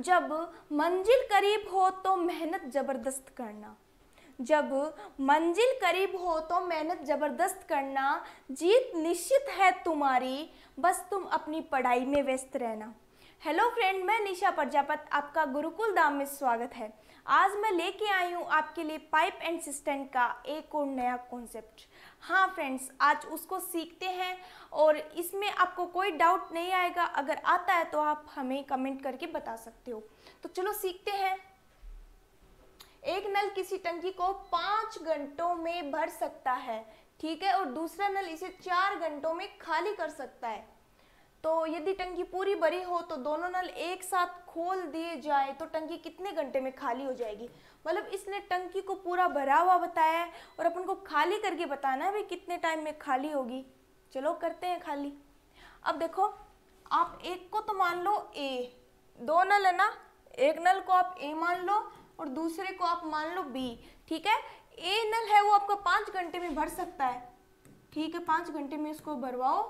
जब मंजिल करीब हो तो मेहनत ज़बरदस्त करना। जब मंजिल करीब हो तो मेहनत ज़बरदस्त करना। जीत निश्चित है तुम्हारी, बस तुम अपनी पढ़ाई में व्यस्त रहना। हेलो फ्रेंड मैं निशा प्रजापत, आपका गुरुकुल धाम में स्वागत है। आज मैं लेके आई हूँ आपके लिए पाइप एंड सिस्टेंट का एक और नया कॉन्सेप्ट हाँ फ्रेंड्स आज उसको सीखते हैं और इसमें आपको कोई डाउट नहीं आएगा। अगर आता है तो आप हमें कमेंट करके बता सकते हो। तो चलो सीखते हैं। एक नल किसी टंकी को पाँच घंटों में भर सकता है, ठीक है? और दूसरा नल इसे चार घंटों में खाली कर सकता है। तो यदि टंकी पूरी भरी हो तो दोनों नल एक साथ खोल दिए जाए तो टंकी कितने घंटे में खाली हो जाएगी? मतलब इसने टंकी को पूरा भरा हुआ बताया है और अपन को खाली करके बताना है भाई कितने टाइम में खाली होगी। चलो करते हैं खाली। अब देखो, आप एक को तो मान लो ए दो नल है ना? एक नल को आप ए मान लो और दूसरे को आप मान लो बी ठीक है? ए नल है वो आपका पाँच घंटे में भर सकता है। ठीक है, पाँच घंटे में इसको भरवाओ।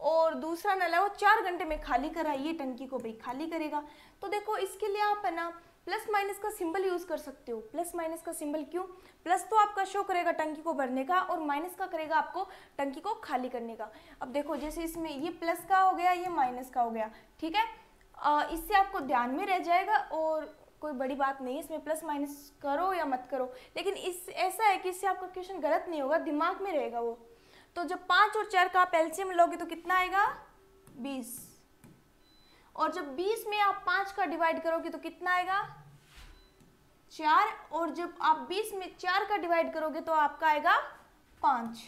और दूसरा नल है, वो चार घंटे में खाली कराइए टंकी को, भाई खाली करेगा। तो देखो, इसके लिए आप है ना प्लस माइनस का सिंबल यूज़ कर सकते हो। प्लस माइनस का सिंबल क्यों? प्लस तो आपका शो करेगा टंकी को भरने का और माइनस का करेगा आपको टंकी को खाली करने का। अब देखो, जैसे इसमें ये प्लस का हो गया, ये माइनस का हो गया, ठीक है? इससे आपको ध्यान में रह जाएगा और कोई बड़ी बात नहीं है, इसमें प्लस माइनस करो या मत करो। लेकिन इस, ऐसा है कि इससे आपका क्वेश्चन गलत नहीं होगा, दिमाग में रहेगा वो। तो जब पाँच और चार का आप एल्सियम लोगे तो कितना आएगा? बीस। और जब बीस में आप पाँच का डिवाइड करोगे तो कितना आएगा? चार। और जब आप बीस में चार का डिवाइड करोगे तो आपका आएगा पाँच।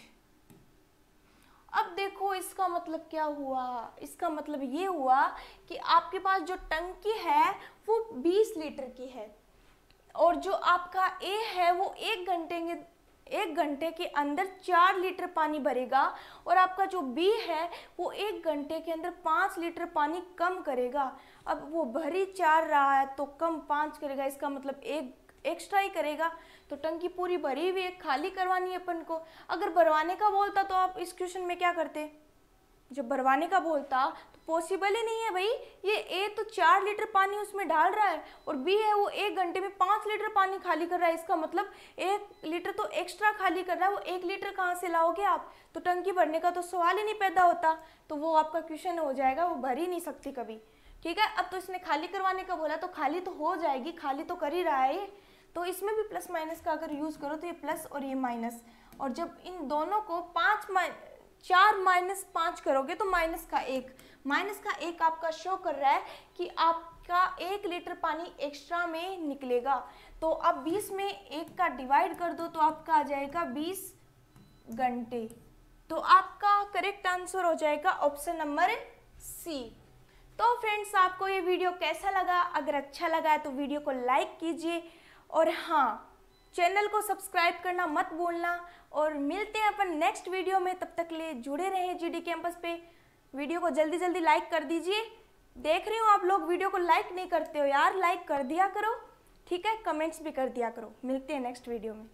अब देखो इसका मतलब क्या हुआ? इसका मतलब ये हुआ कि आपके पास जो टंकी है वो 20 लीटर की है। और जो आपका ए है वो एक घंटे एक घंटे के अंदर चार लीटर पानी भरेगा और आपका जो बी है, वो एक घंटे के अंदर पाँच लीटर पानी कम करेगा। अब वो भरी चार रहा है तो कम पाँच करेगा, इसका मतलब एक एक्स्ट्रा ही करेगा। तो टंकी पूरी भरी हुई है, खाली करवानी है अपन को। अगर भरवाने का बोलता तो आप इस क्वेश्चन में क्या करते? जब भरवाने का बोलता तो पॉसिबल ही नहीं है भाई। ये ए तो चार लीटर पानी उसमें डाल रहा है और बी है वो एक घंटे में पाँच लीटर पानी खाली कर रहा है। इसका मतलब एक लीटर तो एक्स्ट्रा खाली कर रहा है, वो एक लीटर कहाँ से लाओगे आप? तो टंकी भरने का तो सवाल ही नहीं पैदा होता। तो वो आपका क्वेश्चन हो जाएगा, वो भर ही नहीं सकती कभी। ठीक है? अब तो इसने खाली करवाने का बोला तो खाली तो हो जाएगी, खाली तो कर ही रहा है। तो इसमें भी प्लस माइनस का अगर यूज़ करो तो ये प्लस और ये माइनस और जब इन दोनों को पाँच चार माइनस पाँच करोगे तो माइनस का एक। माइनस का एक आपका शो कर रहा है कि आपका एक लीटर पानी एक्स्ट्रा में निकलेगा। तो अब बीस में एक का डिवाइड कर दो तो आपका आ जाएगा बीस घंटे। तो आपका करेक्ट आंसर हो जाएगा ऑप्शन नंबर सी तो फ्रेंड्स आपको ये वीडियो कैसा लगा? अगर अच्छा लगा है तो वीडियो को लाइक कीजिए। और हाँ चैनल को सब्सक्राइब करना मत भूलना और मिलते हैं अपन नेक्स्ट वीडियो में। तब तक लिए जुड़े रहें जीडी कैंपस पे। वीडियो को जल्दी जल्दी लाइक कर दीजिए। देख रहे हो आप लोग, वीडियो को लाइक नहीं करते हो यार। लाइक कर दिया करो। ठीक है? कमेंट्स भी कर दिया करो। मिलते हैं नेक्स्ट वीडियो में।